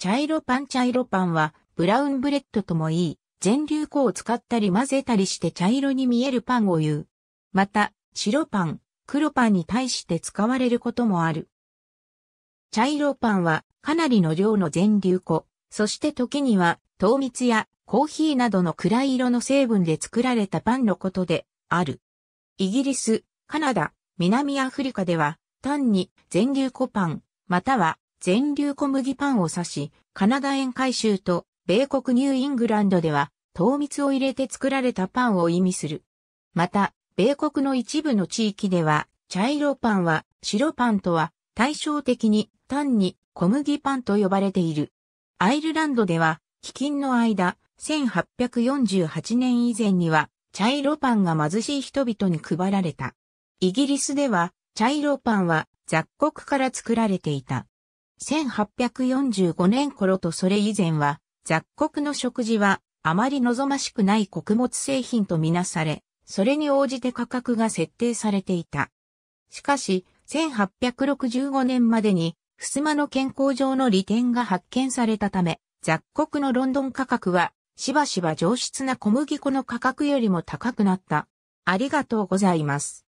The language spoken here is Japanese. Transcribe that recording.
茶色パン茶色パンはブラウンブレッドともいい、全粒粉を使ったり混ぜたりして茶色に見えるパンを言う。また、白パン、黒パンに対して使われることもある。茶色パンはかなりの量の全粒粉、そして時には糖蜜やコーヒーなどの暗い色の成分で作られたパンのことである。イギリス、カナダ、南アフリカでは単に全粒粉パン、または全粒小麦パンを指し、カナダ塩回収と米国ニューイングランドでは糖蜜を入れて作られたパンを意味する。また、米国の一部の地域では、茶色パンは白パンとは対照的に単に小麦パンと呼ばれている。アイルランドでは、飢饉の間、1848年以前には、茶色パンが貧しい人々に配られた。イギリスでは、茶色パンは雑穀から作られていた。1845年頃とそれ以前は、雑穀の食事はあまり望ましくない穀物製品とみなされ、それに応じて価格が設定されていた。しかし、1865年までに、襖の健康上の利点が発見されたため、雑穀のロンドン価格は、しばしば上質な小麦粉の価格よりも高くなった。ありがとうございます。